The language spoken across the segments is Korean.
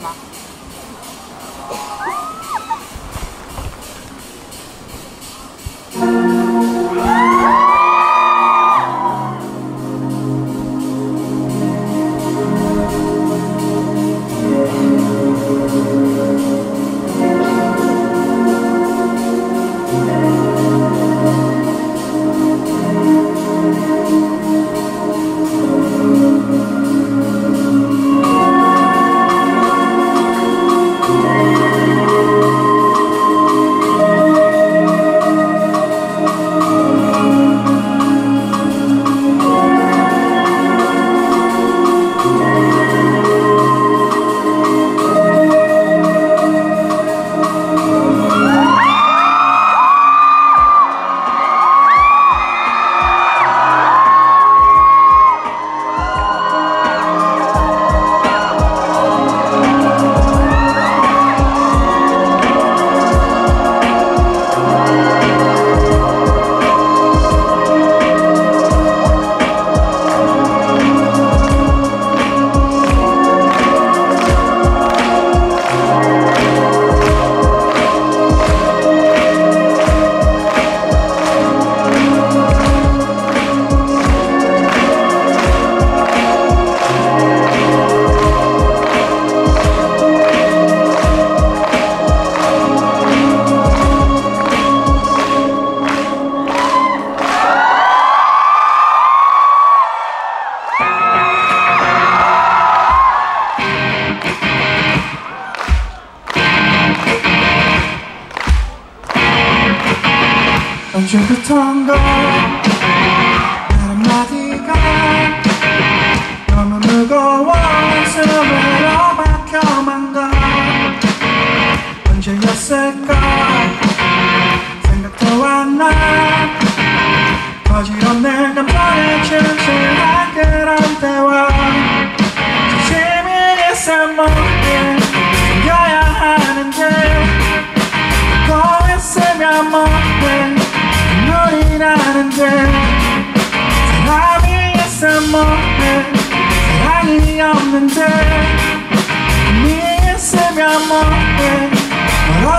마.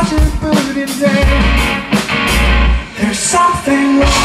멀어질 뿐인데 There's something wrong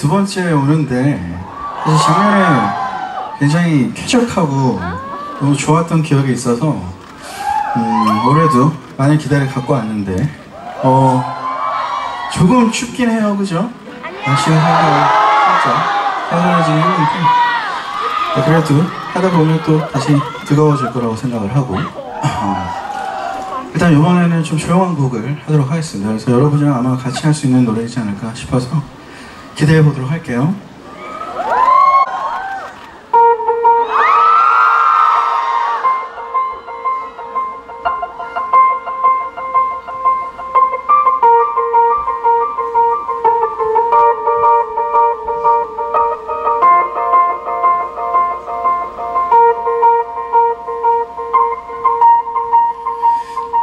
두 번째 오는데, 사실 작년에 굉장히 쾌적하고 너무 좋았던 기억이 있어서, 음, 올해도 많은 기대를 갖고 왔는데, 어, 조금 춥긴 해요, 그죠? 날씨가 살짝 따뜻해지긴 했는데, 네, 그래도 하다 보면 또 다시 뜨거워질 거라고 생각을 하고, 일단 이번에는 좀 조용한 곡을 하도록 하겠습니다. 그래서 여러분이랑 아마 같이 할 수 있는 노래이지 않을까 싶어서 기대해 보도록 할게요.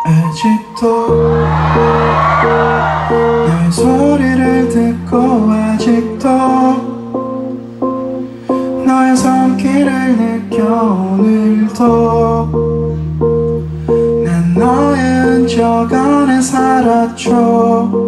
아직도 내 소리를 듣고 아직도 너의 손길을 느껴 오늘도 난 너의 흔적 안에 살았죠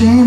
해야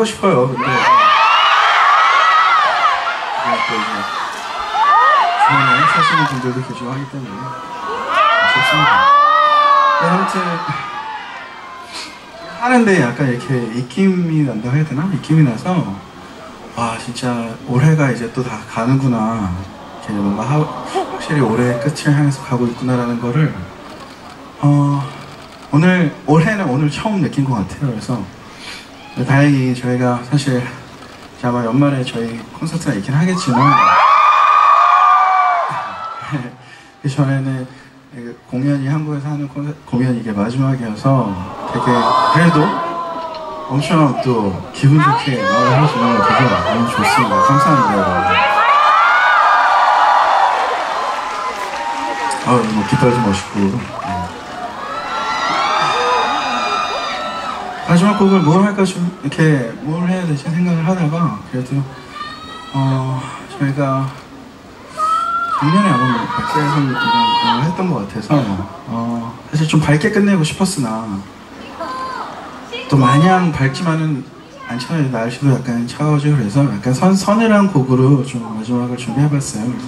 하고 싶어요, 근데. 네, 또 이제 주변에 사시는 분들도 계시고 하기 때문에 좋습니다. 네, 아무튼 하는데 약간 이렇게 입김이 난다고 해야 되나? 입김이 나서 와 진짜 올해가 이제 또 다 가는구나 뭔가 하, 확실히 올해 끝을 향해서 가고 있구나라는 거를 어 오늘 올해는 오늘 처음 느낀 것 같아요 그래서 다행히 저희가 사실 아마 연말에 저희 콘서트가 있긴 하겠지만 그 전에는 그 공연이 한국에서 하는 콘서, 공연이 이게 마지막이어서 되게 그래도 엄청 또 기분 좋게 나를 해서 너무 되게 너무 좋습니다. 감사합니다. 아, 뭐 깃발도 멋있고. 네. 마지막 곡을 뭘 할까 좀 이렇게 뭘 해야 되지 생각을 하다가 그래도 어 저희가 작년에 아마 뭐걸 했던 것 같아서 어. 사실 좀 밝게 끝내고 싶었으나 또 마냥 밝지만은 않잖아요 날씨도 약간 차가워지고 그래서 약간 선, 서늘한 곡으로 좀 마지막을 준비해봤어요. 그래서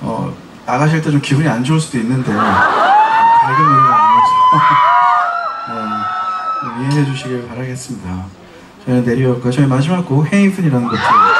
어 나가실 때 좀 기분이 안 좋을 수도 있는데 밝은 노래가 어, 이해해 주시길 바라겠습니다. 저희는 내리었고 저희 마지막 곡 헤이븐이라는 곡. 들려드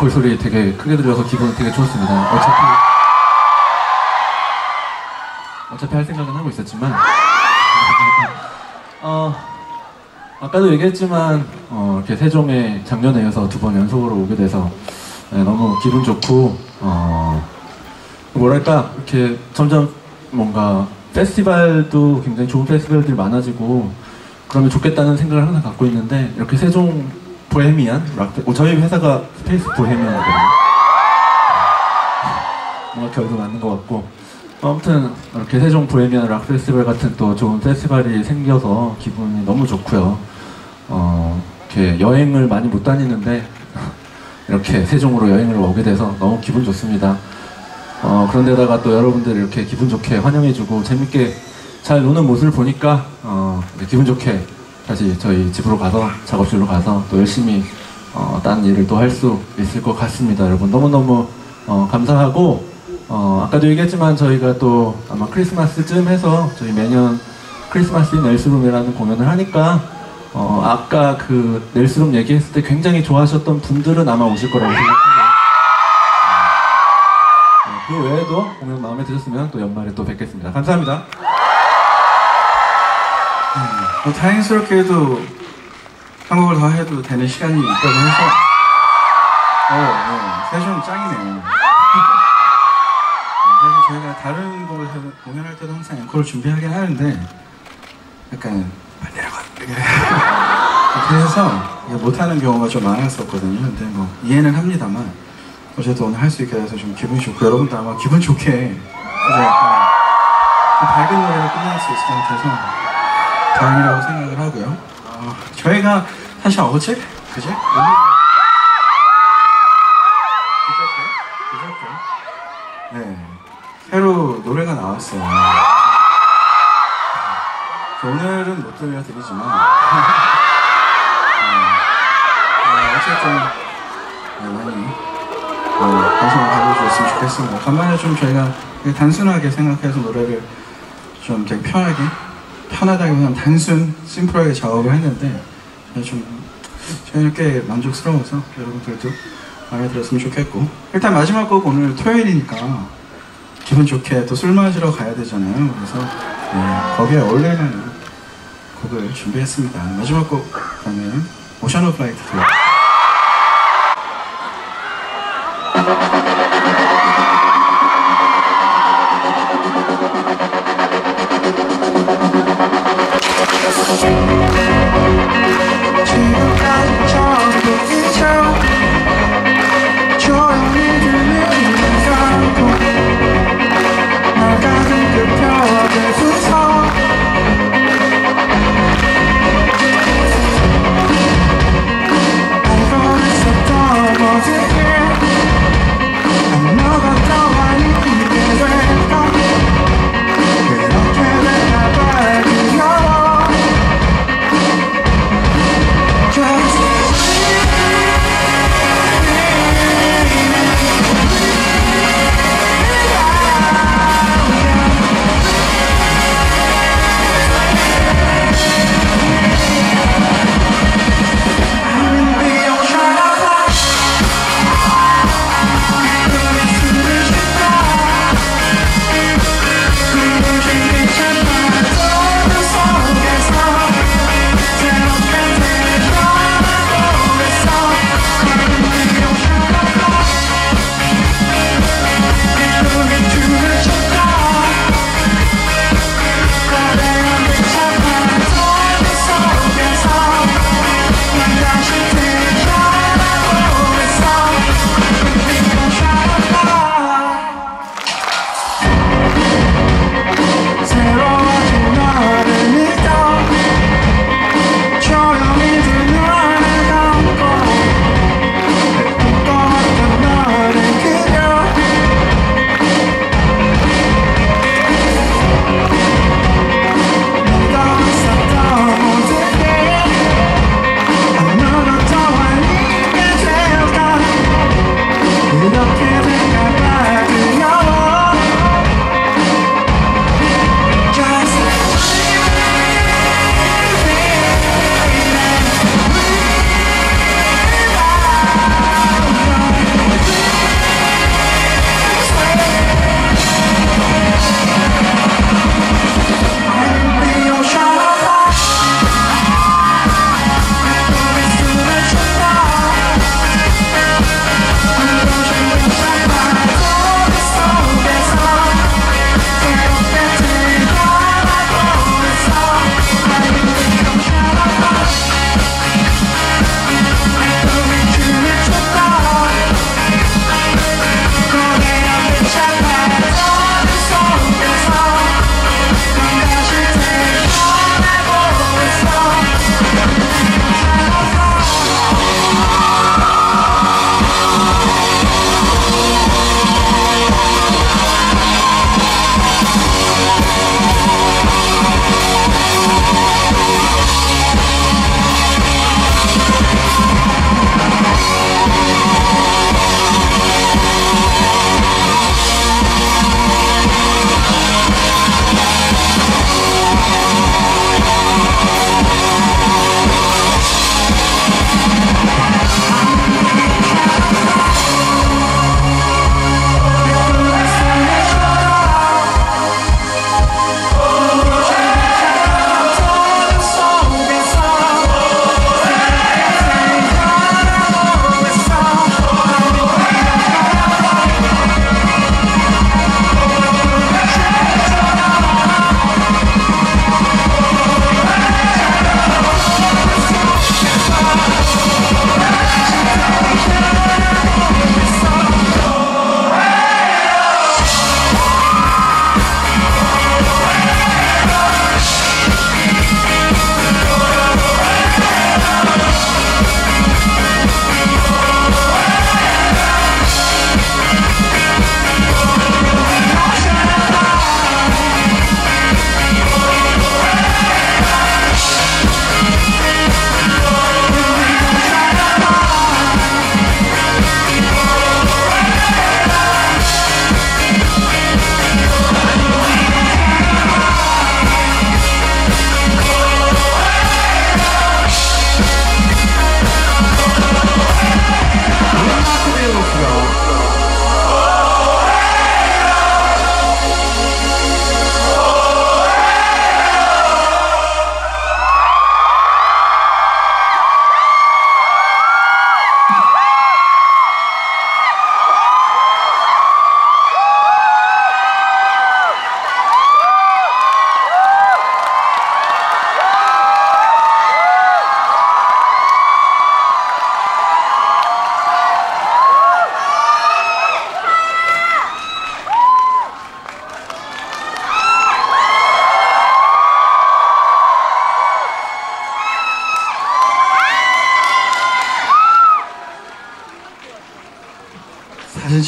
앵콜 소리 되게 크게 들려서 기분 되게 좋습니다. 어차피 어차피 할 생각은 하고 있었지만 어, 아까도 얘기했지만 어, 이렇게 세종에 작년에 이어서 두 번 연속으로 오게 돼서 네, 너무 기분 좋고 어, 뭐랄까 이렇게 점점 뭔가 페스티벌도 굉장히 좋은 페스티벌들이 많아지고 그러면 좋겠다는 생각을 항상 갖고 있는데 이렇게 세종 보헤미안 락 페- 어, 저희 회사가 스페이스 보헤미안이거든요. 뭔가 결도 맞는 것 같고 아무튼 이렇게 세종 보헤미안 락 페스티벌 같은 또 좋은 페스티벌이 생겨서 기분이 너무 좋고요. 어, 이렇게 여행을 많이 못 다니는데 이렇게 세종으로 여행을 오게 돼서 너무 기분 좋습니다. 어, 그런데다가 또 여러분들 이렇게 기분 좋게 환영해주고 재밌게 잘 노는 모습을 보니까 어, 기분 좋게 다시 저희 집으로 가서 작업실로 가서 또 열심히 어, 딴 일을 또 할 수 있을 것 같습니다. 여러분 너무너무 어, 감사하고 어, 아까도 얘기했지만 저희가 또 아마 크리스마스쯤 해서 저희 매년 크리스마스 인 넬스룸이라는 공연을 하니까 어, 아까 그 넬스룸 얘기했을 때 굉장히 좋아하셨던 분들은 아마 오실 거라고 생각해요. 어, 그 외에도 공연 마음에 드셨으면 또 연말에 또 뵙겠습니다. 감사합니다. 뭐 다행스럽게도 한국을 더 해도 되는 시간이 있다고 해서 어, 어 세션 짱이네. 사실 저희가 다른 해- 공연할 때도 항상 앵콜을 준비하긴 하는데 약간 빨리 내려가 이렇게 그래서 못하는 경우가 좀 많았었거든요. 근데 뭐 이해는 합니다만 어쨌든 오늘 할 수 있게 돼서 좀 기분이 좋고 여러분도 아마 기분 좋게 이제 약간 좀 밝은 노래로 끝날 수 있을 것 같아서 다행이라고 생각을 하고요. 어, 저희가 사실 어제 그제 오늘 그저께 그저께 네 새로 노래가 나왔어요. 저 오늘은 못 들려드리지만 네, 어, 어쨌든 네, 많이 어, 관심을 가져주셨으면 좋겠습니다. 간만에 좀 저희가 단순하게 생각해서 노래를 좀 되게 편하게 편하다기보다는 단순 심플하게 작업을 했는데 좀 저희는 꽤 만족스러워서 여러분들도 마음에 들었으면 좋겠고 일단 마지막 곡 오늘 토요일이니까 기분 좋게 또 술 마시러 가야 되잖아요. 그래서 네, 거기에 어울리는 곡을 준비했습니다. 마지막 곡 그러면 오션 오브 라이트 지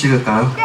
찍을까요?